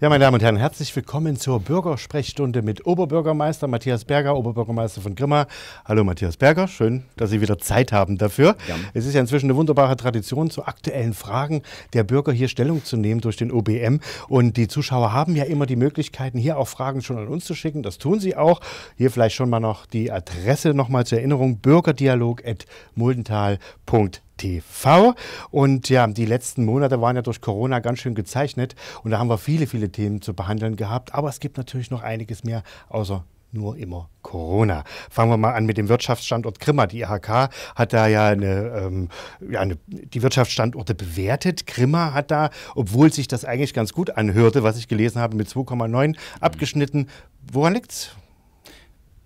Ja, meine Damen und Herren, herzlich willkommen zur Bürgersprechstunde mit Oberbürgermeister Matthias Berger, Oberbürgermeister von Grimma. Hallo Matthias Berger, schön, dass Sie wieder Zeit haben dafür. Gerne. Es ist ja inzwischen eine wunderbare Tradition, zu aktuellen Fragen der Bürger hier Stellung zu nehmen durch den OBM. Und die Zuschauer haben ja immer die Möglichkeiten, hier auch Fragen schon an uns zu schicken. Das tun sie auch. Hier vielleicht schon mal noch die Adresse nochmal zur Erinnerung: bürgerdialog.muldental.de. TV. Und ja, die letzten Monate waren ja durch Corona ganz schön gezeichnet und da haben wir viele, viele Themen zu behandeln gehabt. Aber es gibt natürlich noch einiges mehr außer nur immer Corona. Fangen wir mal an mit dem Wirtschaftsstandort Grimma. Die IHK hat da ja, eine, ähm, ja eine, die Wirtschaftsstandorte bewertet. Grimma hat da, obwohl sich das eigentlich ganz gut anhörte, was ich gelesen habe, mit 2,9 abgeschnitten. Woran liegt's?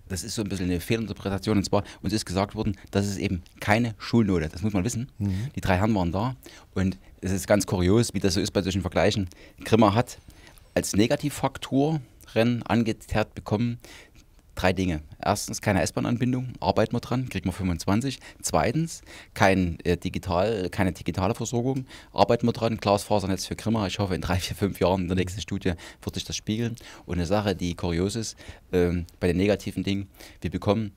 Das ist so ein bisschen eine Fehlinterpretation. Und zwar, uns ist gesagt worden, das ist eben keine Schulnote. Das muss man wissen. Mhm. Die drei Herren waren da. Und es ist ganz kurios, wie das so ist bei solchen Vergleichen. Grimmer hat als Negativfaktoren angeteert bekommen drei Dinge. Erstens keine S-Bahn-Anbindung, arbeiten wir dran, kriegen wir 25. Zweitens kein, äh, digital, keine digitale Versorgung, arbeiten wir dran, Glasfasernetz für Grimma. Ich hoffe, in drei, vier, fünf Jahren in der nächsten Studie wird sich das spiegeln. Und eine Sache, die kurios ist, äh, bei den negativen Dingen, wir bekommen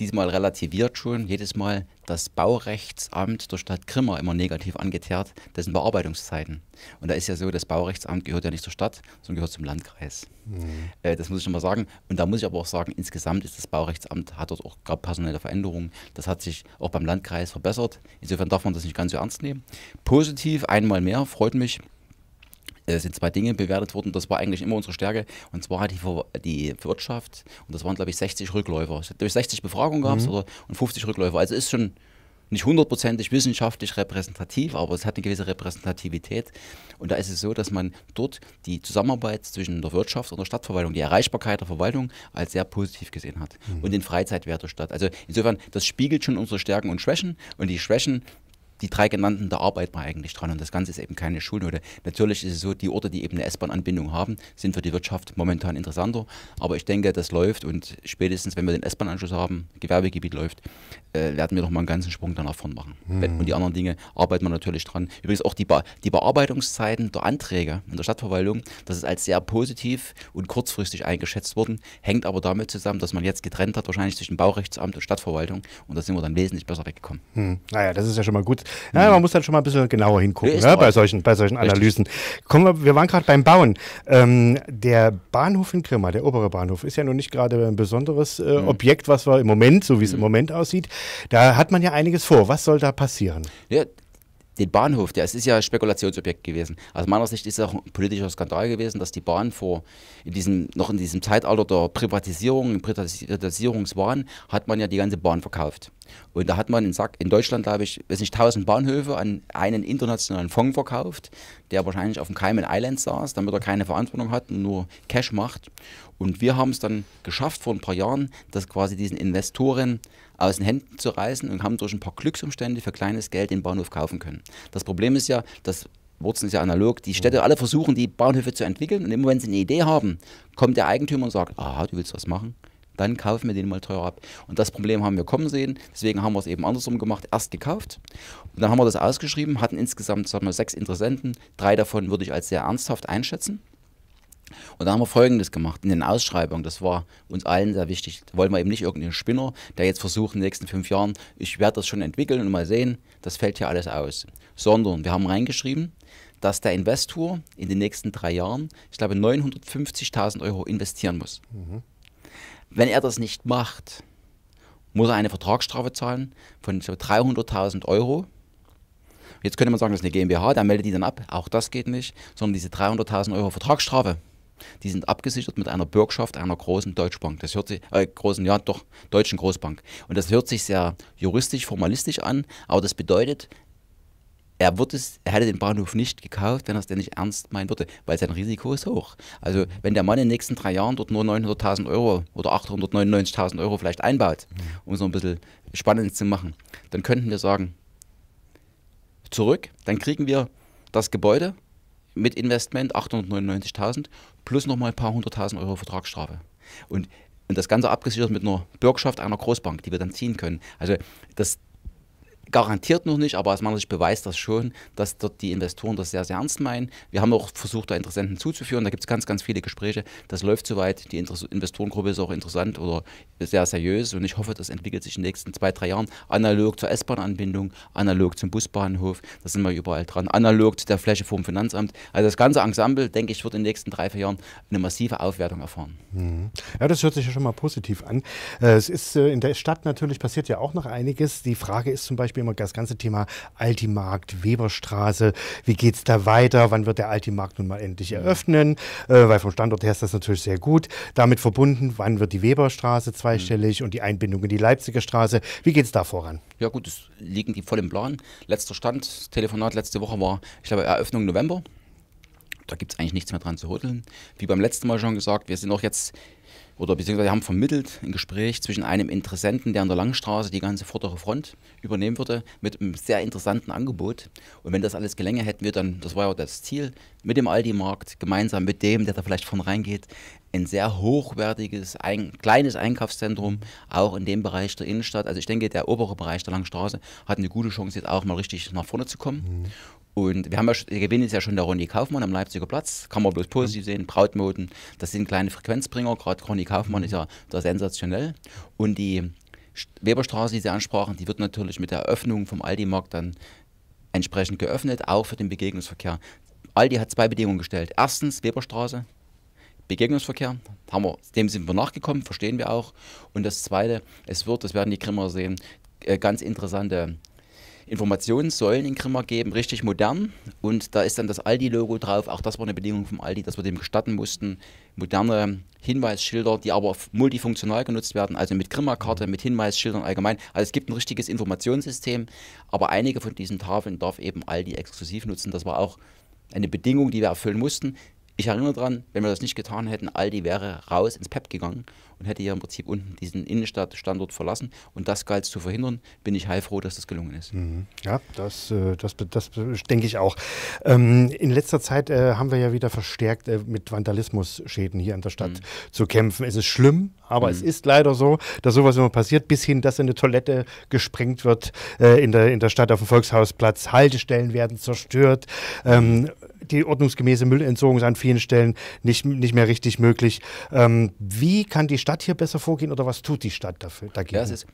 diesmal relativiert schon jedes Mal das Baurechtsamt der Stadt Grimma immer negativ angeteert, dessen Bearbeitungszeiten. Und da ist ja so, das Baurechtsamt gehört ja nicht zur Stadt, sondern gehört zum Landkreis. Mhm. Äh, das muss ich schon mal sagen. Und da muss ich aber auch sagen, insgesamt ist das Baurechtsamt, hat dort auch gerade personelle Veränderungen. Das hat sich auch beim Landkreis verbessert. Insofern darf man das nicht ganz so ernst nehmen. Positiv, einmal mehr, freut mich, sind zwei Dinge bewertet worden. Das war eigentlich immer unsere Stärke. Und zwar hat die, die Wirtschaft, und das waren, glaube ich, 60 Rückläufer. Es durch 60 Befragungen gehabt mhm. oder, und 50 Rückläufer. Also ist schon nicht hundertprozentig wissenschaftlich repräsentativ, aber es hat eine gewisse Repräsentativität. Und da ist es so, dass man dort die Zusammenarbeit zwischen der Wirtschaft und der Stadtverwaltung, die Erreichbarkeit der Verwaltung als sehr positiv gesehen hat. Mhm. Und den Freizeitwert der Stadt. Also insofern, das spiegelt schon unsere Stärken und Schwächen. Und die Schwächen die drei genannten, da arbeiten wir eigentlich dran und das Ganze ist eben keine Schulnote. Natürlich ist es so, die Orte, die eben eine S-Bahn-Anbindung haben, sind für die Wirtschaft momentan interessanter, aber ich denke, das läuft und spätestens, wenn wir den S-Bahn-Anschluss haben, Gewerbegebiet läuft, äh, werden wir noch mal einen ganzen Sprung danach vorn machen. Mhm. Und die anderen Dinge arbeiten wir natürlich dran. Übrigens auch die, Be die Bearbeitungszeiten der Anträge in der Stadtverwaltung, das ist als sehr positiv und kurzfristig eingeschätzt worden, hängt aber damit zusammen, dass man jetzt getrennt hat, wahrscheinlich zwischen Baurechtsamt und Stadtverwaltung und da sind wir dann wesentlich besser weggekommen. Mhm. Naja, das ist ja schon mal gut. Ja, man muss dann schon mal ein bisschen genauer hingucken ja, bei, solchen, bei solchen Analysen. Kommen wir, wir waren gerade beim Bauen. Ähm, der Bahnhof in Grimma, der obere Bahnhof, ist ja noch nicht gerade ein besonderes äh, mhm. Objekt, was wir im Moment, so wie es mhm. im Moment aussieht. Da hat man ja einiges vor. Was soll da passieren? Ja, den Bahnhof, der es ist ja ein Spekulationsobjekt gewesen. Aus meiner Sicht ist es auch ein politischer Skandal gewesen, dass die Bahn vor in diesem, noch in diesem Zeitalter der Privatisierung, Privatisierungswahn, hat man ja die ganze Bahn verkauft. Und da hat man in, Sack, in Deutschland, glaube ich, weiß nicht, 1000 Bahnhöfe an einen internationalen Fonds verkauft, der wahrscheinlich auf dem Cayman Island saß, damit er keine Verantwortung hat und nur Cash macht. Und wir haben es dann geschafft vor ein paar Jahren, dass quasi diesen Investoren aus den Händen zu reißen und haben durch ein paar Glücksumstände für kleines Geld den Bahnhof kaufen können. Das Problem ist ja, dass Wurzeln ist ja analog, die Städte alle versuchen, die Bahnhöfe zu entwickeln und immer wenn sie eine Idee haben, kommt der Eigentümer und sagt, aha, du willst was machen, dann kaufen wir den mal teuer ab. Und das Problem haben wir kommen sehen, deswegen haben wir es eben andersrum gemacht, erst gekauft und dann haben wir das ausgeschrieben, hatten insgesamt sagen wir, sechs Interessenten, drei davon würde ich als sehr ernsthaft einschätzen. Und da haben wir Folgendes gemacht in den Ausschreibungen, das war uns allen sehr wichtig. Da wollen wir eben nicht irgendeinen Spinner, der jetzt versucht in den nächsten fünf Jahren, ich werde das schon entwickeln und mal sehen, das fällt hier alles aus. Sondern wir haben reingeschrieben, dass der Investor in den nächsten drei Jahren, ich glaube, 950.000 Euro investieren muss. Mhm. Wenn er das nicht macht, muss er eine Vertragsstrafe zahlen von 300.000 Euro. Jetzt könnte man sagen, das ist eine GmbH, der meldet die dann ab. Auch das geht nicht, sondern diese 300.000 Euro Vertragsstrafe die sind abgesichert mit einer Bürgschaft einer großen Deutschbank. Das hört sich, äh, großen, ja doch, deutschen Großbank. Und das hört sich sehr juristisch, formalistisch an, aber das bedeutet, er, wird es, er hätte den Bahnhof nicht gekauft, wenn er es denn nicht ernst meinen würde, weil sein Risiko ist hoch. Also wenn der Mann in den nächsten drei Jahren dort nur 900.000 Euro oder 899.000 Euro vielleicht einbaut, um noch ein bisschen spannend zu machen, dann könnten wir sagen, zurück, dann kriegen wir das Gebäude mit Investment 899.000 plus nochmal ein paar hunderttausend Euro Vertragsstrafe. Und, und das Ganze abgesichert mit einer Bürgschaft einer Großbank, die wir dann ziehen können. Also das, garantiert noch nicht, aber aus meiner Sicht beweist das schon, dass dort die Investoren das sehr, sehr ernst meinen. Wir haben auch versucht, da Interessenten zuzuführen. Da gibt es ganz, ganz viele Gespräche. Das läuft soweit. Die Investorengruppe ist auch interessant oder sehr seriös und ich hoffe, das entwickelt sich in den nächsten zwei, drei Jahren analog zur S-Bahn-Anbindung, analog zum Busbahnhof. Da sind wir überall dran. Analog zu der Fläche vom Finanzamt. Also das ganze Ensemble, denke ich, wird in den nächsten drei, vier Jahren eine massive Aufwertung erfahren. Mhm. Ja, das hört sich ja schon mal positiv an. Äh, es ist äh, in der Stadt natürlich passiert ja auch noch einiges. Die Frage ist zum Beispiel immer das ganze Thema Altimarkt, Weberstraße. Wie geht es da weiter? Wann wird der Altimarkt nun mal endlich eröffnen? Äh, weil vom Standort her ist das natürlich sehr gut. Damit verbunden, wann wird die Weberstraße zweistellig mhm. und die Einbindung in die Leipziger Straße? Wie geht es da voran? Ja gut, es liegen die voll im Plan. Letzter Stand, Telefonat letzte Woche war, ich glaube, Eröffnung November. Da gibt es eigentlich nichts mehr dran zu rütteln. Wie beim letzten Mal schon gesagt, wir sind auch jetzt oder beziehungsweise haben vermittelt ein Gespräch zwischen einem Interessenten, der an der Langstraße die ganze vordere Front übernehmen würde, mit einem sehr interessanten Angebot. Und wenn das alles gelänge, hätten wir dann, das war ja das Ziel, mit dem Aldi-Markt, gemeinsam mit dem, der da vielleicht von reingeht, ein sehr hochwertiges, ein, kleines Einkaufszentrum, auch in dem Bereich der Innenstadt. Also ich denke, der obere Bereich der Langstraße hat eine gute Chance, jetzt auch mal richtig nach vorne zu kommen. Mhm. Und wir haben ja, der Gewinn ist ja schon der Ronny Kaufmann am Leipziger Platz, kann man bloß positiv sehen, Brautmoden, das sind kleine Frequenzbringer, gerade Ronny Kaufmann ist ja da sensationell. Und die Weberstraße, die Sie ansprachen, die wird natürlich mit der Eröffnung vom Aldi-Markt dann entsprechend geöffnet, auch für den Begegnungsverkehr. Aldi hat zwei Bedingungen gestellt. Erstens Weberstraße, Begegnungsverkehr, haben wir, dem sind wir nachgekommen, verstehen wir auch. Und das Zweite, es wird, das werden die Grimmer sehen, äh, ganz interessante Informationssäulen in Grimma geben, richtig modern. Und da ist dann das Aldi-Logo drauf. Auch das war eine Bedingung vom Aldi, dass wir dem gestatten mussten. Moderne Hinweisschilder, die aber multifunktional genutzt werden, also mit Grimma-Karte, mit Hinweisschildern allgemein. Also es gibt ein richtiges Informationssystem, aber einige von diesen Tafeln darf eben Aldi exklusiv nutzen. Das war auch eine Bedingung, die wir erfüllen mussten. Ich erinnere daran, wenn wir das nicht getan hätten, Aldi wäre raus ins PEP gegangen und hätte ja im Prinzip unten diesen Innenstadtstandort verlassen. Und das galt zu verhindern. Bin ich heilfroh, dass das gelungen ist. Mhm. Ja, das, äh, das, das, das denke ich auch. Ähm, in letzter Zeit äh, haben wir ja wieder verstärkt äh, mit Vandalismusschäden hier in der Stadt mhm. zu kämpfen. Es ist schlimm, aber mhm. es ist leider so, dass sowas immer passiert, bis hin, dass eine Toilette gesprengt wird in, der, in der Stadt auf dem Volkshausplatz. Haltestellen werden zerstört. Ähm, die ordnungsgemäße Müllentsorgung ist an vielen Stellen nicht, nicht mehr richtig möglich. Ähm, wie kann die Stadt hier besser vorgehen oder was tut die Stadt dafür, dagegen? Ja, ist,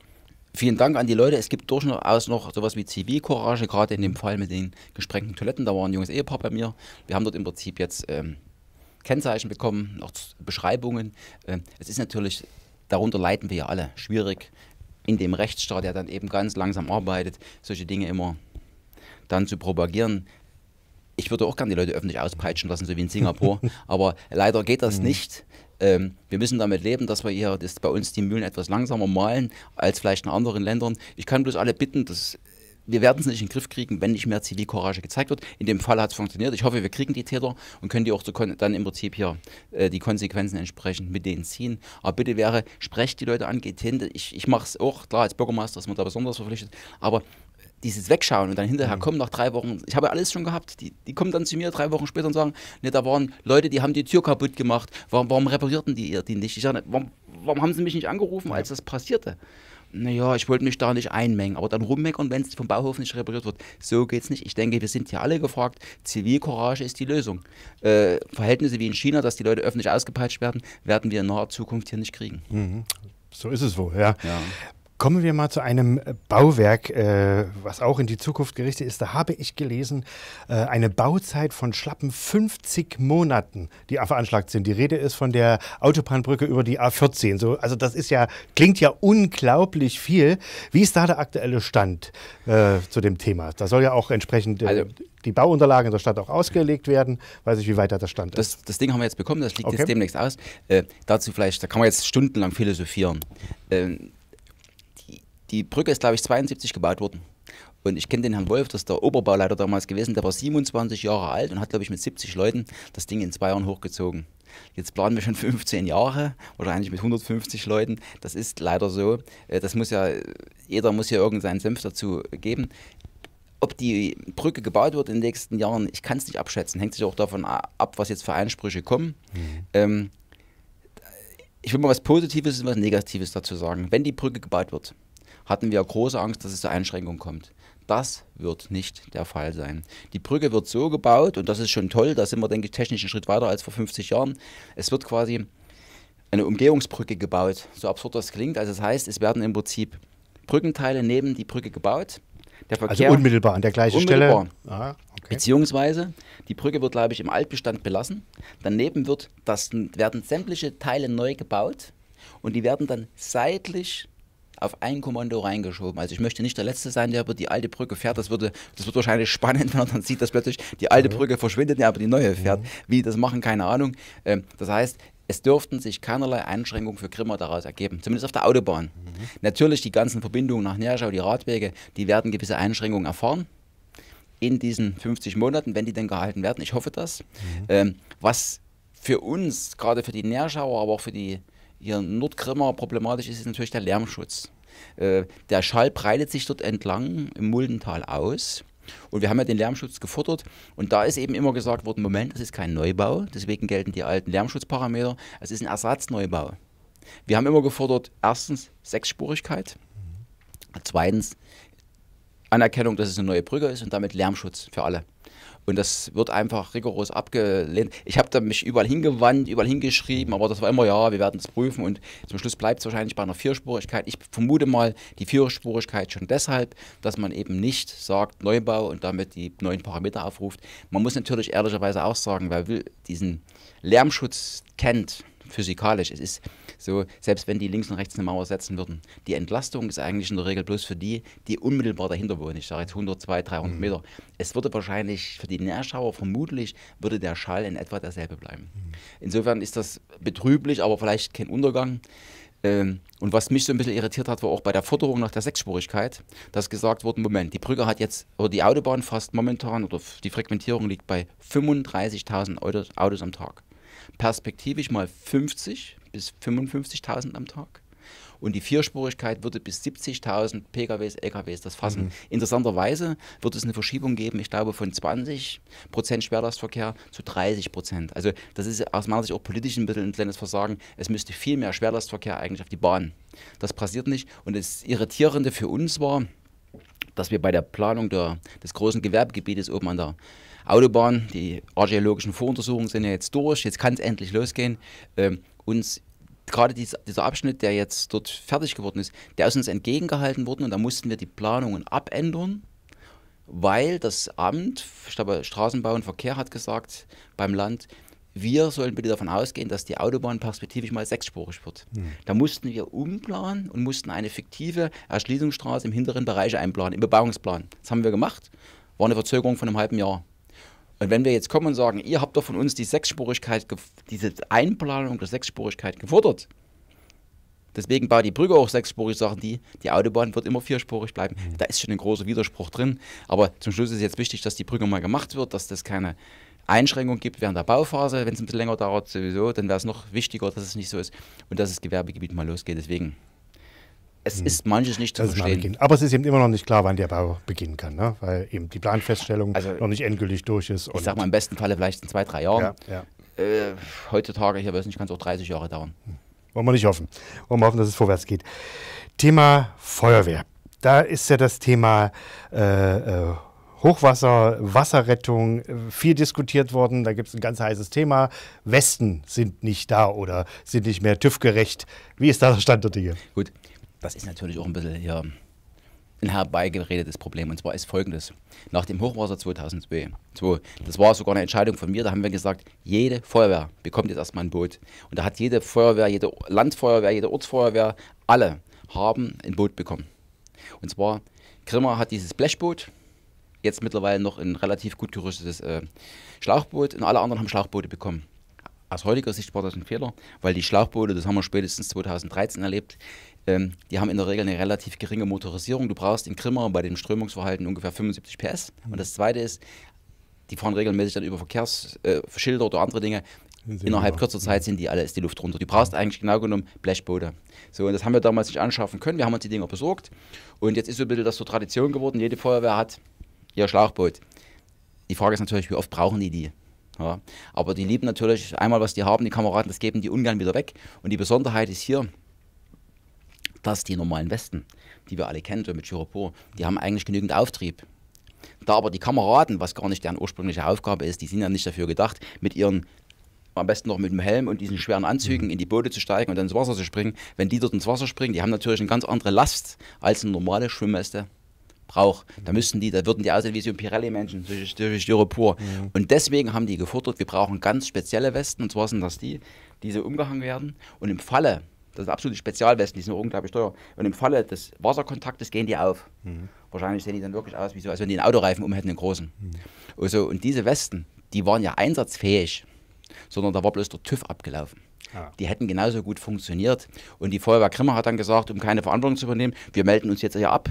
vielen Dank an die Leute. Es gibt durchaus noch sowas wie Zivilcourage, gerade in dem Fall mit den gesprengten Toiletten. Da war ein junges Ehepaar bei mir. Wir haben dort im Prinzip jetzt ähm, Kennzeichen bekommen, auch Beschreibungen. Ähm, es ist natürlich, darunter leiden wir ja alle, schwierig in dem Rechtsstaat, der dann eben ganz langsam arbeitet, solche Dinge immer dann zu propagieren ich würde auch gerne die Leute öffentlich auspeitschen lassen, so wie in Singapur, aber leider geht das mhm. nicht. Ähm, wir müssen damit leben, dass wir hier dass bei uns die Mühlen etwas langsamer malen als vielleicht in anderen Ländern. Ich kann bloß alle bitten, dass wir werden es nicht in den Griff kriegen, wenn nicht mehr Zivilcourage gezeigt wird. In dem Fall hat es funktioniert. Ich hoffe, wir kriegen die Täter und können die auch so dann im Prinzip hier äh, die Konsequenzen entsprechend mit denen ziehen. Aber bitte wäre, sprecht die Leute an, geht hin. Ich, ich mache es auch, klar, als Bürgermeister ist man da besonders verpflichtet. Aber dieses Wegschauen und dann hinterher mhm. kommen nach drei Wochen, ich habe alles schon gehabt, die, die kommen dann zu mir drei Wochen später und sagen, ne, da waren Leute, die haben die Tür kaputt gemacht, warum, warum reparierten die ihr die nicht? Ich sage, warum, warum haben sie mich nicht angerufen, als das passierte? Naja, ich wollte mich da nicht einmengen, aber dann rummeckern, wenn es vom Bauhof nicht repariert wird. So geht es nicht. Ich denke, wir sind hier alle gefragt. Zivilcourage ist die Lösung. Äh, Verhältnisse wie in China, dass die Leute öffentlich ausgepeitscht werden, werden wir in naher Zukunft hier nicht kriegen. Mhm. So ist es wohl, ja. ja. Kommen wir mal zu einem äh, Bauwerk, äh, was auch in die Zukunft gerichtet ist. Da habe ich gelesen, äh, eine Bauzeit von schlappen 50 Monaten, die veranschlagt sind. Die Rede ist von der Autobahnbrücke über die A14. So, also das ist ja, klingt ja unglaublich viel. Wie ist da der aktuelle Stand äh, zu dem Thema? Da soll ja auch entsprechend äh, also, die Bauunterlagen in der Stadt auch ausgelegt werden. Weiß ich, wie weit da der Stand das, ist. Das Ding haben wir jetzt bekommen, das liegt okay. jetzt demnächst aus. Äh, dazu vielleicht, da kann man jetzt stundenlang philosophieren. Ähm, die Brücke ist, glaube ich, 72 gebaut worden. Und ich kenne den Herrn Wolf, das ist der Oberbauleiter damals gewesen, der war 27 Jahre alt und hat, glaube ich, mit 70 Leuten das Ding in zwei Jahren hochgezogen. Jetzt planen wir schon 15 Jahre oder eigentlich mit 150 Leuten. Das ist leider so. Äh, das muss ja, jeder muss ja irgendeinen Senf dazu geben. Ob die Brücke gebaut wird in den nächsten Jahren, ich kann es nicht abschätzen. Hängt sich auch davon ab, was jetzt für Einsprüche kommen. Mhm. Ähm, ich will mal was Positives und was Negatives dazu sagen. Wenn die Brücke gebaut wird, hatten wir große Angst, dass es zu Einschränkungen kommt. Das wird nicht der Fall sein. Die Brücke wird so gebaut, und das ist schon toll, da sind wir, denke ich, technisch einen Schritt weiter als vor 50 Jahren. Es wird quasi eine Umgehungsbrücke gebaut, so absurd das klingt. Also das heißt, es werden im Prinzip Brückenteile neben die Brücke gebaut. Also unmittelbar an der gleichen unmittelbar. Stelle. Ah, okay. Beziehungsweise die Brücke wird, glaube ich, im Altbestand belassen. Daneben wird das, werden sämtliche Teile neu gebaut und die werden dann seitlich auf ein Kommando reingeschoben. Also ich möchte nicht der Letzte sein, der über die alte Brücke fährt. Das, würde, das wird wahrscheinlich spannend, wenn man dann sieht, dass plötzlich die alte mhm. Brücke verschwindet, aber die neue fährt. Mhm. Wie das machen, keine Ahnung. Ähm, das heißt, es dürften sich keinerlei Einschränkungen für Grimma daraus ergeben, zumindest auf der Autobahn. Mhm. Natürlich die ganzen Verbindungen nach Nerschau, die Radwege, die werden gewisse Einschränkungen erfahren in diesen 50 Monaten, wenn die denn gehalten werden. Ich hoffe das. Mhm. Ähm, was für uns, gerade für die Nerschauer, aber auch für die hier Nordgrimmer problematisch ist, ist natürlich der Lärmschutz. Äh, der Schall breitet sich dort entlang im Muldental aus. Und wir haben ja den Lärmschutz gefordert und da ist eben immer gesagt worden, Moment, das ist kein Neubau, deswegen gelten die alten Lärmschutzparameter, es ist ein Ersatzneubau. Wir haben immer gefordert, erstens Sechsspurigkeit, zweitens Anerkennung, dass es eine neue Brücke ist und damit Lärmschutz für alle. Und das wird einfach rigoros abgelehnt. Ich habe da mich überall hingewandt, überall hingeschrieben, aber das war immer, ja, wir werden es prüfen. Und zum Schluss bleibt es wahrscheinlich bei einer Vierspurigkeit. Ich vermute mal die Vierspurigkeit schon deshalb, dass man eben nicht sagt Neubau und damit die neuen Parameter aufruft. Man muss natürlich ehrlicherweise auch sagen, wer will diesen Lärmschutz kennt, physikalisch. Es ist so, selbst wenn die links und rechts eine Mauer setzen würden, die Entlastung ist eigentlich in der Regel bloß für die, die unmittelbar dahinter wohnen. Ich sage jetzt 100, 200, 300 mhm. Meter. Es würde wahrscheinlich für die Nährschauer vermutlich würde der Schall in etwa derselbe bleiben. Mhm. Insofern ist das betrüblich, aber vielleicht kein Untergang. Ähm, und was mich so ein bisschen irritiert hat, war auch bei der Forderung nach der Sechsspurigkeit, dass gesagt wurde, Moment, die Brücke hat jetzt, oder die Autobahn fast momentan, oder die Frequentierung liegt bei 35.000 Autos, Autos am Tag perspektivisch mal 50 bis 55.000 am Tag. Und die Vierspurigkeit würde bis 70.000 PKWs, LKWs das fassen. Mhm. Interessanterweise wird es eine Verschiebung geben, ich glaube, von 20 Prozent Schwerlastverkehr zu 30 Prozent. Also das ist aus meiner Sicht auch politisch ein bisschen ein kleines Versagen. Es müsste viel mehr Schwerlastverkehr eigentlich auf die Bahn. Das passiert nicht. Und das Irritierende für uns war, dass wir bei der Planung der, des großen Gewerbegebietes oben an der Autobahn, die archäologischen Voruntersuchungen sind ja jetzt durch, jetzt kann es endlich losgehen. Ähm, uns gerade dieser, dieser, Abschnitt, der jetzt dort fertig geworden ist, der ist uns entgegengehalten worden und da mussten wir die Planungen abändern, weil das Amt, ich glaube Straßenbau und Verkehr hat gesagt beim Land, wir sollen bitte davon ausgehen, dass die Autobahn perspektivisch mal sechsspurig wird. Hm. Da mussten wir umplanen und mussten eine fiktive Erschließungsstraße im hinteren Bereich einplanen, im Bebauungsplan. Das haben wir gemacht, war eine Verzögerung von einem halben Jahr. Und wenn wir jetzt kommen und sagen, ihr habt doch von uns die Sechsspurigkeit, diese Einplanung der Sechsspurigkeit gefordert, deswegen baut die Brücke auch sechsspurig, sagen die, die Autobahn wird immer vierspurig bleiben. Mhm. Da ist schon ein großer Widerspruch drin. Aber zum Schluss ist jetzt wichtig, dass die Brücke mal gemacht wird, dass das keine Einschränkung gibt während der Bauphase. Wenn es ein bisschen länger dauert, sowieso, dann wäre es noch wichtiger, dass es nicht so ist und dass das Gewerbegebiet mal losgeht. Deswegen es hm. ist manches nicht zu verstehen. Aber es ist eben immer noch nicht klar, wann der Bau beginnen kann, ne? weil eben die Planfeststellung also, noch nicht endgültig durch ist. ich sag mal im besten Falle vielleicht in zwei, drei Jahren. Ja, ja. Äh, heutzutage, ich weiß nicht, kann es auch 30 Jahre dauern. Hm. Wollen wir nicht hoffen. Wollen wir hoffen, dass es vorwärts geht. Thema Feuerwehr. Da ist ja das Thema äh, äh, Hochwasser, Wasserrettung äh, viel diskutiert worden. Da gibt es ein ganz heißes Thema. Westen sind nicht da oder sind nicht mehr TÜV-gerecht. Wie ist da der Stand der Dinge? Gut, das ist natürlich auch ein bisschen hier ein herbeigeredetes Problem. Und zwar ist folgendes. Nach dem Hochwasser 2002, das war sogar eine Entscheidung von mir, da haben wir gesagt, jede Feuerwehr bekommt jetzt erstmal ein Boot. Und da hat jede Feuerwehr, jede Landfeuerwehr, jede Ortsfeuerwehr, alle haben ein Boot bekommen. Und zwar, Grimmer hat dieses Blechboot, jetzt mittlerweile noch ein relativ gut gerüstetes äh, Schlauchboot und alle anderen haben Schlauchboote bekommen. Aus heutiger Sicht war das ein Fehler, weil die Schlauchboote, das haben wir spätestens 2013 erlebt, ähm, die haben in der Regel eine relativ geringe Motorisierung. Du brauchst in Grimmer bei dem Strömungsverhalten ungefähr 75 PS. Mhm. Und das Zweite ist, die fahren regelmäßig dann über Verkehrsschilder äh, oder andere Dinge. Innerhalb kürzer Zeit sind die alle, ist die Luft runter. Du brauchst eigentlich genau genommen Blechboote. So, und das haben wir damals nicht anschaffen können. Wir haben uns die Dinger besorgt. Und jetzt ist so ein bisschen das zur Tradition geworden. Jede Feuerwehr hat ihr Schlauchboot. Die Frage ist natürlich, wie oft brauchen die die? Ja, aber die lieben natürlich einmal, was die haben, die Kameraden, das geben die ungern wieder weg. Und die Besonderheit ist hier, dass die normalen Westen, die wir alle kennen, so mit Styropor, die haben eigentlich genügend Auftrieb. Da aber die Kameraden, was gar nicht deren ursprüngliche Aufgabe ist, die sind ja nicht dafür gedacht, mit ihren am besten noch mit dem Helm und diesen schweren Anzügen mhm. in die Boote zu steigen und dann ins Wasser zu springen. Wenn die dort ins Wasser springen, die haben natürlich eine ganz andere Last als eine normale Schwimmweste braucht. Da müssten die, da würden die aussehen wie so Pirelli-Menschen, durch Styropor. Mhm. Und deswegen haben die gefordert, wir brauchen ganz spezielle Westen, und zwar sind das die, die so umgehangen werden. Und im Falle, das sind absolute Spezialwesten, die sind unglaublich teuer, und im Falle des Wasserkontaktes gehen die auf. Mhm. Wahrscheinlich sehen die dann wirklich aus, wie so, als wenn die einen Autoreifen um hätten, den großen. Mhm. Also, und diese Westen, die waren ja einsatzfähig, sondern da war bloß der TÜV abgelaufen. Ja. Die hätten genauso gut funktioniert. Und die Feuerwehr Grimmer hat dann gesagt, um keine Verantwortung zu übernehmen, wir melden uns jetzt hier ab.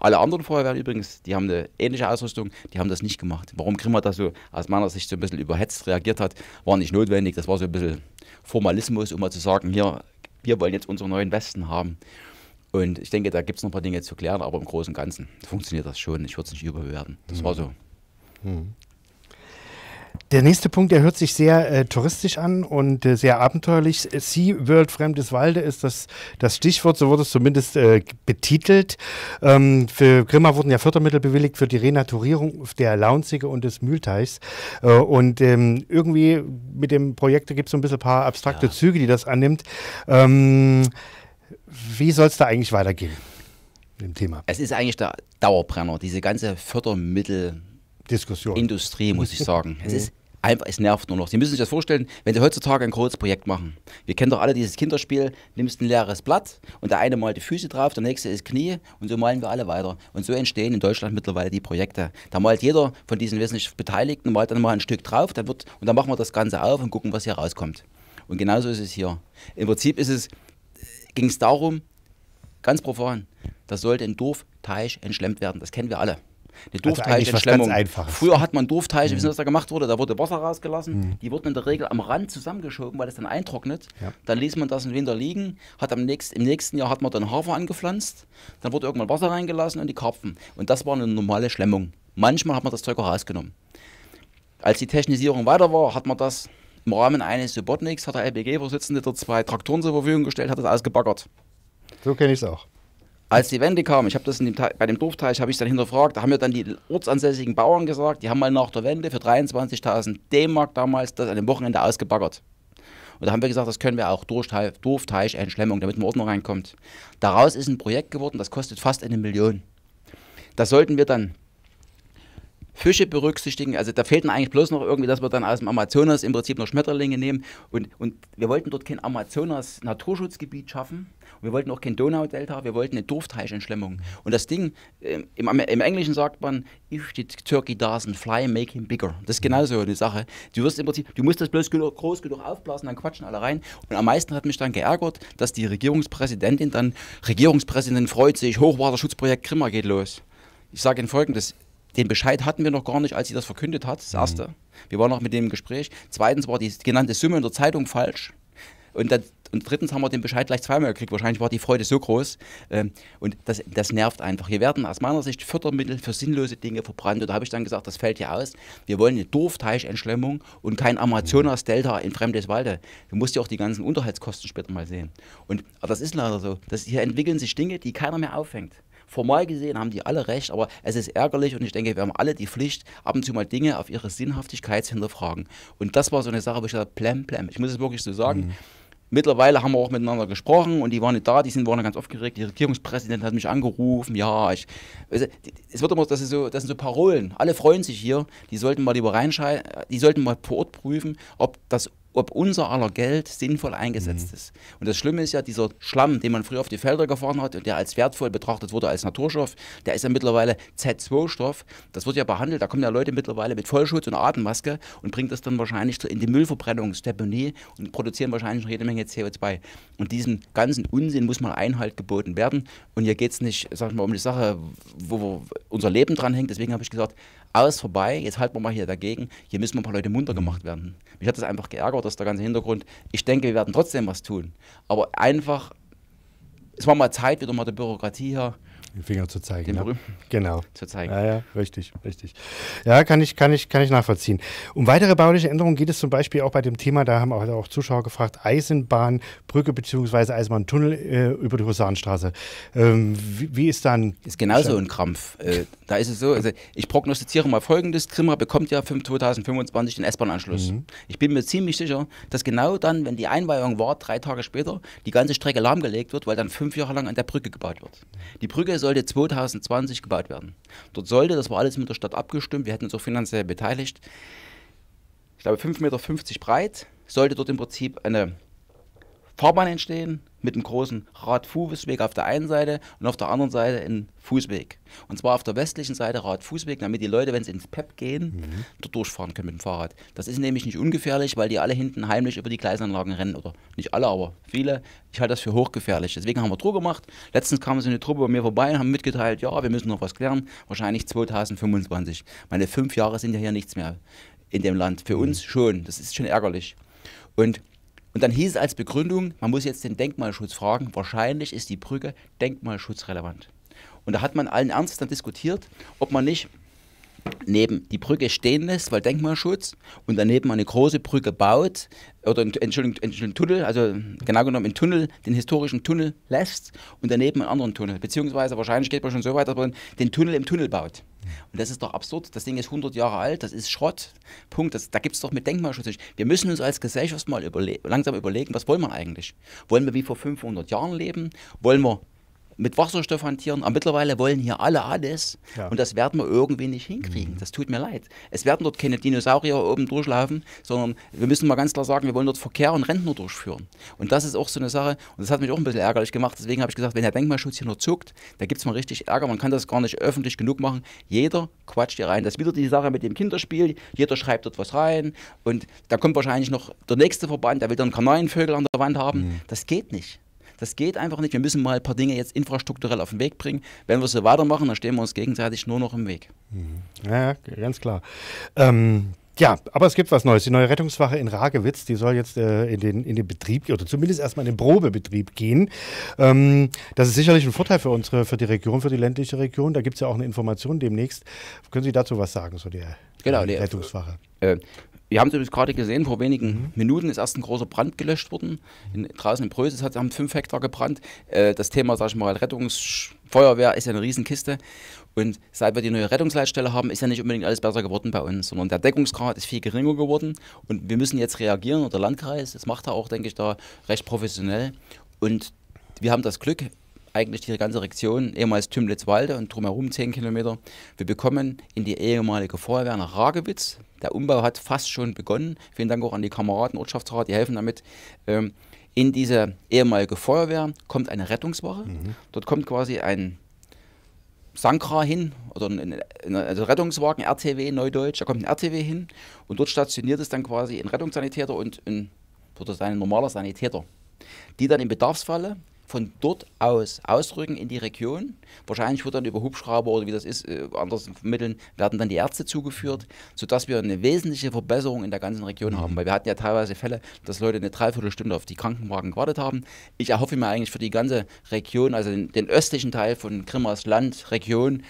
Alle anderen Feuerwehren übrigens, die haben eine ähnliche Ausrüstung, die haben das nicht gemacht. Warum Grimmer da so aus meiner Sicht so ein bisschen überhetzt reagiert hat, war nicht notwendig. Das war so ein bisschen Formalismus, um mal zu sagen, hier, wir wollen jetzt unsere neuen Westen haben. Und ich denke, da gibt es noch ein paar Dinge zu klären, aber im Großen und Ganzen funktioniert das schon. Ich würde es nicht überbewerten. Das mhm. war so. Mhm. Der nächste Punkt, der hört sich sehr äh, touristisch an und äh, sehr abenteuerlich. Sea World Fremdes Walde ist das, das Stichwort, so wurde es zumindest äh, betitelt. Ähm, für Grimma wurden ja Fördermittel bewilligt für die Renaturierung der Launzige und des Mühlteichs. Äh, und ähm, irgendwie mit dem Projekt gibt es so ein bisschen ein paar abstrakte ja. Züge, die das annimmt. Ähm, wie soll es da eigentlich weitergehen? Dem Thema. Es ist eigentlich der Dauerbrenner, diese ganze Fördermittel. Diskussion. Industrie, muss ich sagen. es ist einfach, es nervt nur noch. Sie müssen sich das vorstellen, wenn Sie heutzutage ein großes Projekt machen. Wir kennen doch alle dieses Kinderspiel, nimmst ein leeres Blatt und der eine malt die Füße drauf, der nächste ist Knie und so malen wir alle weiter. Und so entstehen in Deutschland mittlerweile die Projekte. Da malt jeder von diesen wesentlich Beteiligten malt dann mal ein Stück drauf dann wird, und dann machen wir das Ganze auf und gucken, was hier rauskommt. Und genauso ist es hier. Im Prinzip ist es, ging es darum, ganz profan, da sollte ein Dorfteich entschlemmt werden. Das kennen wir alle. Eine Durfteichentschlemmung. Also Früher hat man Durfteiche, mhm. wissen Sie, was da gemacht wurde? Da wurde Wasser rausgelassen. Mhm. Die wurden in der Regel am Rand zusammengeschoben, weil es dann eintrocknet. Ja. Dann ließ man das im Winter liegen. Hat am nächsten, Im nächsten Jahr hat man dann Hafer angepflanzt. Dann wurde irgendwann Wasser reingelassen und die Karpfen. Und das war eine normale Schlemmung. Manchmal hat man das Zeug auch rausgenommen. Als die Technisierung weiter war, hat man das im Rahmen eines Subotniks, hat der LBG-Vorsitzende dort zwei Traktoren zur Verfügung gestellt, hat das ausgebaggert. So kenne ich es auch. Als die Wende kam, ich habe das dem, bei dem Dorfteich, habe ich dann hinterfragt, da haben mir dann die ortsansässigen Bauern gesagt, die haben mal nach der Wende für 23.000 D-Mark damals das an dem Wochenende ausgebaggert. Und da haben wir gesagt, das können wir auch durch Dorfteich-Entschlemmung, damit man Ordnung reinkommt. Daraus ist ein Projekt geworden, das kostet fast eine Million. Das sollten wir dann Fische berücksichtigen. Also da fehlten eigentlich bloß noch irgendwie, dass wir dann aus dem Amazonas im Prinzip noch Schmetterlinge nehmen. Und, und wir wollten dort kein Amazonas-Naturschutzgebiet schaffen. Wir wollten auch kein Donaudelta, wir wollten eine Dorfteichentschlemmung. Und das Ding, äh, im, im, Englischen sagt man, if the turkey doesn't fly, make him bigger. Das ist genauso eine Sache. Du wirst im Prinzip, du musst das bloß genug, groß genug aufblasen, dann quatschen alle rein. Und am meisten hat mich dann geärgert, dass die Regierungspräsidentin dann, Regierungspräsidentin freut sich, Hochwasserschutzprojekt Grimma geht los. Ich sage Ihnen folgendes, den Bescheid hatten wir noch gar nicht, als sie das verkündet hat, das mhm. erste. Wir waren noch mit dem Gespräch. Zweitens war die genannte Summe in der Zeitung falsch. Und, das, und drittens haben wir den Bescheid gleich zweimal gekriegt. Wahrscheinlich war die Freude so groß. Ähm, und das, das nervt einfach. Hier werden aus meiner Sicht Fördermittel für sinnlose Dinge verbrannt. Und da habe ich dann gesagt, das fällt ja aus. Wir wollen eine Dorfteichentschlemmung und kein Amazonas-Delta in fremdes Walde. Du musst ja auch die ganzen Unterhaltskosten später mal sehen. Und das ist leider so. Das, hier entwickeln sich Dinge, die keiner mehr auffängt. Formal gesehen haben die alle recht, aber es ist ärgerlich und ich denke, wir haben alle die Pflicht, ab und zu mal Dinge auf ihre Sinnhaftigkeit zu hinterfragen. Und das war so eine Sache, wo ich dachte, plem, plem. Ich muss es wirklich so sagen. Mhm. Mittlerweile haben wir auch miteinander gesprochen und die waren nicht da, die sind, waren ganz aufgeregt. Die Regierungspräsidentin hat mich angerufen, ja, ich, also, es wird immer, das, ist so, das sind so Parolen. Alle freuen sich hier, die sollten mal lieber reinschauen, die sollten mal vor Ort prüfen, ob das ob unser aller Geld sinnvoll eingesetzt mhm. ist. Und das Schlimme ist ja, dieser Schlamm, den man früher auf die Felder gefahren hat und der als wertvoll betrachtet wurde als Naturstoff, der ist ja mittlerweile Z2-Stoff. Das wird ja behandelt, da kommen ja Leute mittlerweile mit Vollschutz und Atemmaske und bringen das dann wahrscheinlich in die Müllverbrennungsdeponie und produzieren wahrscheinlich noch jede Menge CO2. Und diesem ganzen Unsinn muss mal Einhalt geboten werden. Und hier geht es nicht, sag ich mal, um die Sache, wo unser Leben dran hängt. Deswegen habe ich gesagt, alles vorbei, jetzt halten wir mal hier dagegen, hier müssen wir ein paar Leute munter gemacht werden. Mich hat das einfach geärgert, dass der ganze Hintergrund. Ich denke, wir werden trotzdem was tun. Aber einfach, es war mal Zeit, wieder mal der Bürokratie hier Den Finger zu zeigen. Den ja. berühmten Genau. zu zeigen. Ja, ja, richtig, richtig. Ja, kann ich, kann ich, kann ich nachvollziehen. Um weitere bauliche Änderungen geht es zum Beispiel auch bei dem Thema, da haben auch, auch Zuschauer gefragt, Eisenbahnbrücke bzw. Eisenbahntunnel äh, über die Husarenstraße. Ähm, wie, wie ist dann... Ist genauso ein Krampf. Äh, da ist es so, also ich prognostiziere mal folgendes: Grimma bekommt ja für 2025 den S-Bahn-Anschluss. Ich bin mir ziemlich sicher, dass genau dann, wenn die Einweihung war, drei Tage später, die ganze Strecke lahmgelegt wird, weil dann fünf Jahre lang an der Brücke gebaut wird. Die Brücke sollte 2020 gebaut werden. Dort sollte, das war alles mit der Stadt abgestimmt, wir hätten uns auch finanziell beteiligt, ich glaube 5,50 Meter breit, sollte dort im Prinzip eine Fahrbahn entstehen mit einem großen Radfußweg auf der einen Seite und auf der anderen Seite ein Fußweg. Und zwar auf der westlichen Seite Radfußweg, damit die Leute, wenn sie ins PEP gehen, dort durchfahren können mit dem Fahrrad. Das ist nämlich nicht ungefährlich, weil die alle hinten heimlich über die Gleisanlagen rennen. Oder nicht alle, aber viele. Ich halte das für hochgefährlich. Deswegen haben wir Druck gemacht. Letztens kam so eine Truppe bei mir vorbei und haben mitgeteilt, ja, wir müssen noch was klären. Wahrscheinlich 2025. Meine fünf Jahre sind ja hier nichts mehr in dem Land. Für uns schon. Das ist schon ärgerlich. Und und dann hieß es als Begründung, man muss jetzt den Denkmalschutz fragen, wahrscheinlich ist die Brücke denkmalschutzrelevant. Und da hat man allen Ernstes dann diskutiert, ob man nicht neben die Brücke stehen lässt, weil Denkmalschutz, und daneben eine große Brücke baut, oder Entschuldigung, einen Tunnel, also genau genommen einen Tunnel, den historischen Tunnel lässt und daneben einen anderen Tunnel. Beziehungsweise wahrscheinlich geht man schon so weit, dass man den Tunnel im Tunnel baut. Und das ist doch absurd. Das Ding ist 100 Jahre alt, das ist Schrott. Punkt. Das, da gibt es doch mit Denkmalschutz nicht. Wir müssen uns als Gesellschaft mal überle langsam überlegen, was wollen wir eigentlich? Wollen wir wie vor 500 Jahren leben? Wollen wir mit Wasserstoff hantieren. Aber mittlerweile wollen hier alle alles Ja. und das werden wir irgendwie nicht hinkriegen. Das tut mir leid. Es werden dort keine Dinosaurier oben durchlaufen, sondern wir müssen mal ganz klar sagen, wir wollen dort Verkehr und Rentner durchführen. Und das ist auch so eine Sache, und das hat mich auch ein bisschen ärgerlich gemacht. Deswegen habe ich gesagt, wenn der Denkmalschutz hier nur zuckt, da gibt es mal richtig Ärger. Man kann das gar nicht öffentlich genug machen. Jeder quatscht hier rein. Das ist wieder die Sache mit dem Kinderspiel. Jeder schreibt dort was rein und da kommt wahrscheinlich noch der nächste Verband, der will dann Kanarienvögel an der Wand haben. Das geht nicht. Das geht einfach nicht. Wir müssen mal ein paar Dinge jetzt infrastrukturell auf den Weg bringen. Wenn wir so weitermachen, dann stehen wir uns gegenseitig nur noch im Weg. Ja, ja, ganz klar. Ähm, ja, aber es gibt was Neues. Die neue Rettungswache in Ragewitz, die soll jetzt äh, in, den, in den Betrieb oder zumindest erstmal in den Probebetrieb gehen. Ähm, das ist sicherlich ein Vorteil für unsere, für die Region, für die ländliche Region. Da gibt es ja auch eine Information demnächst. Können Sie dazu was sagen, so die, Genau, die- Rettungswache? Äh, wir haben es übrigens gerade gesehen, vor wenigen Minuten ist erst ein großer Brand gelöscht worden. In, draußen in Pröse, es hat, haben fünf Hektar gebrannt. Äh, das Thema, sag ich mal, Rettungsfeuerwehr ist ja eine Riesenkiste. Und seit wir die neue Rettungsleitstelle haben, ist ja nicht unbedingt alles besser geworden bei uns, sondern der Deckungsgrad ist viel geringer geworden. Und wir müssen jetzt reagieren, und der Landkreis, das macht er auch, denke ich, da recht professionell. Und wir haben das Glück, eigentlich die ganze Region, ehemals Tümlitzwalde und drumherum 10 Kilometer. Wir bekommen in die ehemalige Feuerwehr nach Ragewitz. Der Umbau hat fast schon begonnen. Vielen Dank auch an die Kameraden, Ortschaftsrat, die helfen damit. Ähm, in diese ehemalige Feuerwehr kommt eine Rettungswache. Dort kommt quasi ein Sankra hin, oder ein, ein, ein also Rettungswagen, RTW, Neudeutsch, da kommt ein RTW hin und dort stationiert es dann quasi ein Rettungssanitäter und ein, ist ein normaler Sanitäter, die dann im Bedarfsfalle von dort aus ausrücken in die Region. Wahrscheinlich wird dann über Hubschrauber oder wie das ist, äh, anders Mitteln, werden dann die Ärzte zugeführt, sodass wir eine wesentliche Verbesserung in der ganzen Region haben. Weil wir hatten ja teilweise Fälle, dass Leute eine Dreiviertelstunde auf die Krankenwagen gewartet haben. Ich erhoffe mir eigentlich für die ganze Region, also den, den östlichen Teil von Grimmers Land, Region,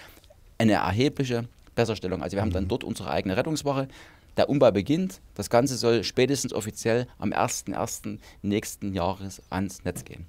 eine erhebliche Besserstellung. Also wir haben dann dort unsere eigene Rettungswache. Der Umbau beginnt. Das Ganze soll spätestens offiziell am 1.1. nächsten Jahres ans Netz gehen.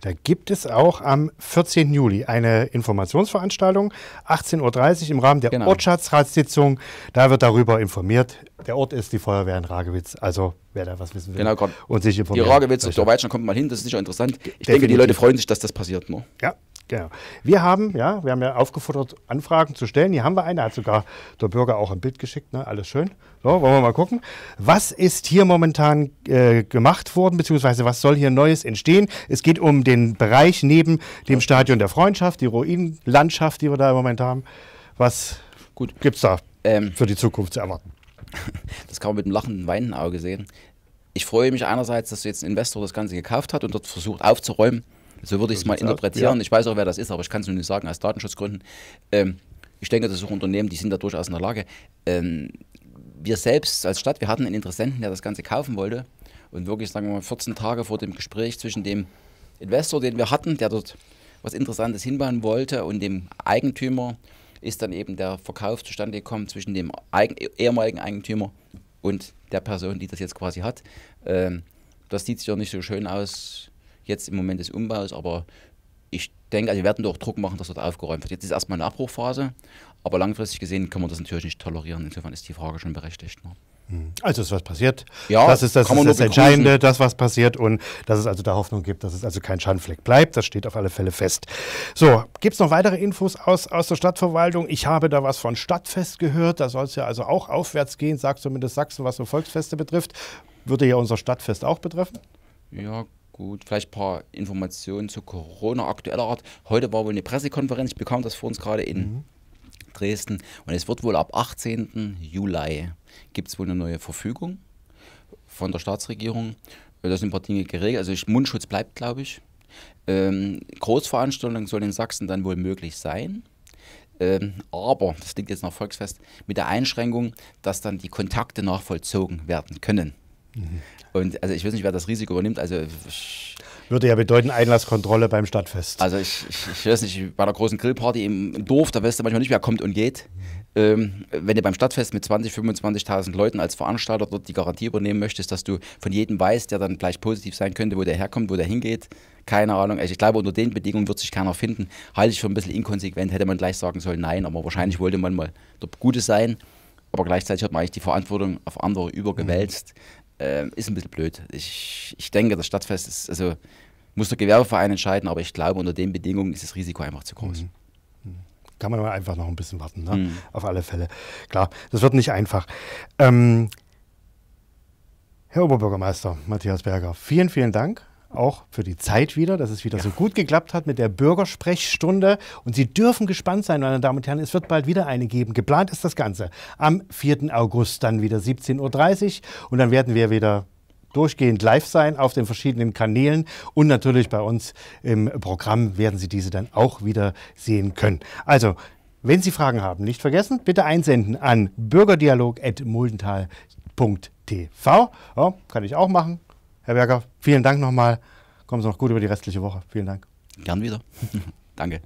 Da gibt es auch am 14. Juli eine Informationsveranstaltung, 18.30 Uhr im Rahmen der Genau. Ortschaftsratssitzung. Da wird darüber informiert. Der Ort ist die Feuerwehr in Ragewitz. Also wer da was wissen will Genau, und sich Die informiert. Ragewitz, der Weitschen kommt mal hin, das ist sicher interessant. Ich denke, die Definitiv. Leute freuen sich, dass das passiert. Ne? Ja, genau. Wir haben, ja, wir haben ja aufgefordert, Anfragen zu stellen. Hier haben wir eine, da hat sogar der Bürger auch ein Bild geschickt, ne? Alles schön. So, wollen wir mal gucken. Was ist hier momentan äh, gemacht worden, beziehungsweise was soll hier Neues entstehen? Es geht um den Bereich neben dem Stadion der Freundschaft, die Ruinenlandschaft, die wir da im Moment haben. Was gibt es da Ähm, für die Zukunft zu erwarten? Das kann man mit einem lachenden, weinenden Auge sehen. Ich freue mich einerseits, dass jetzt ein Investor das Ganze gekauft hat und dort versucht aufzuräumen. So würde ich es mal interpretieren. ja. Ich weiß auch, wer das ist, aber ich kann es nur nicht sagen, aus Datenschutzgründen. Ähm, ich denke, das ist auch Unternehmen, die sind da durchaus in der Lage. Ähm, wir selbst als Stadt, wir hatten einen Interessenten, der das Ganze kaufen wollte. Und wirklich, sagen wir mal, 14 Tage vor dem Gespräch zwischen dem Investor, den wir hatten, der dort was Interessantes hinbauen wollte und dem Eigentümer ist dann eben der Verkauf zustande gekommen zwischen dem Eigen, ehemaligen Eigentümer und der Person, die das jetzt quasi hat. Ähm, das sieht sich auch nicht so schön aus jetzt im Moment des Umbaus, aber ich denke, also wir werden doch Druck machen, dass dort aufgeräumt wird. Jetzt ist erstmal eine Abbruchphase, aber langfristig gesehen können wir das natürlich nicht tolerieren. Insofern ist die Frage schon berechtigt. Ne? Hm. Also ist was passiert. Ja, das ist das, kann man ist das Entscheidende, das was passiert und dass es also da Hoffnung gibt, dass es also kein Schandfleck bleibt. Das steht auf alle Fälle fest. So, gibt es noch weitere Infos aus, aus der Stadtverwaltung? Ich habe da was von Stadtfest gehört. Da soll es ja also auch aufwärts gehen, sagt zumindest Sachsen, was so Volksfeste betrifft. Würde ja unser Stadtfest auch betreffen? Ja, gut. Vielleicht ein paar Informationen zu Corona aktueller Art. Heute war wohl eine Pressekonferenz. Ich bekam das vor uns gerade in mhm. Dresden. Und es wird wohl ab 18. Juli gibt es wohl eine neue Verfügung von der Staatsregierung. Da sind ein paar Dinge geregelt. Also Mundschutz bleibt, glaube ich. Ähm, Großveranstaltungen sollen in Sachsen dann wohl möglich sein. Ähm, aber, das klingt jetzt nach Volksfest, mit der Einschränkung, dass dann die Kontakte nachvollzogen werden können. Mhm. Und also ich weiß nicht, wer das Risiko übernimmt. Also würde ja bedeuten Einlasskontrolle beim Stadtfest. Also ich, ich, ich weiß nicht, bei einer großen Grillparty im Dorf, da weißt du manchmal nicht, wer kommt und geht. Ähm, wenn du beim Stadtfest mit 20, 25.000 Leuten als Veranstalter dort die Garantie übernehmen möchtest, dass du von jedem weißt, der dann gleich positiv sein könnte, wo der herkommt, wo der hingeht, keine Ahnung. Also ich glaube, unter den Bedingungen wird sich keiner finden. Halte ich für ein bisschen inkonsequent, hätte man gleich sagen sollen, nein, aber wahrscheinlich wollte man mal dort Gutes sein. Aber gleichzeitig hat man eigentlich die Verantwortung auf andere übergewälzt. Mhm äh, ist ein bisschen blöd. Ich, ich denke, das Stadtfest ist, also muss der Gewerbeverein entscheiden, aber ich glaube, unter den Bedingungen ist das Risiko einfach zu groß. Mhm. mhm. Kann man aber einfach noch ein bisschen warten, ne? mhm. auf alle Fälle. Klar, das wird nicht einfach. Ähm, Herr Oberbürgermeister Matthias Berger, vielen, vielen Dank auch für die Zeit wieder, dass es wieder ja. so gut geklappt hat mit der Bürgersprechstunde. Und Sie dürfen gespannt sein, meine Damen und Herren, es wird bald wieder eine geben. Geplant ist das Ganze am 4. August, dann wieder 17.30 Uhr. Und dann werden wir wieder durchgehend live sein auf den verschiedenen Kanälen und natürlich bei uns im Programm werden Sie diese dann auch wieder sehen können. Also, wenn Sie Fragen haben, nicht vergessen, bitte einsenden an bürgerdialog.muldental.tv. Ja, kann ich auch machen. Herr Berger, vielen Dank nochmal. Kommen Sie noch gut über die restliche Woche. Vielen Dank. Gern wieder. Danke.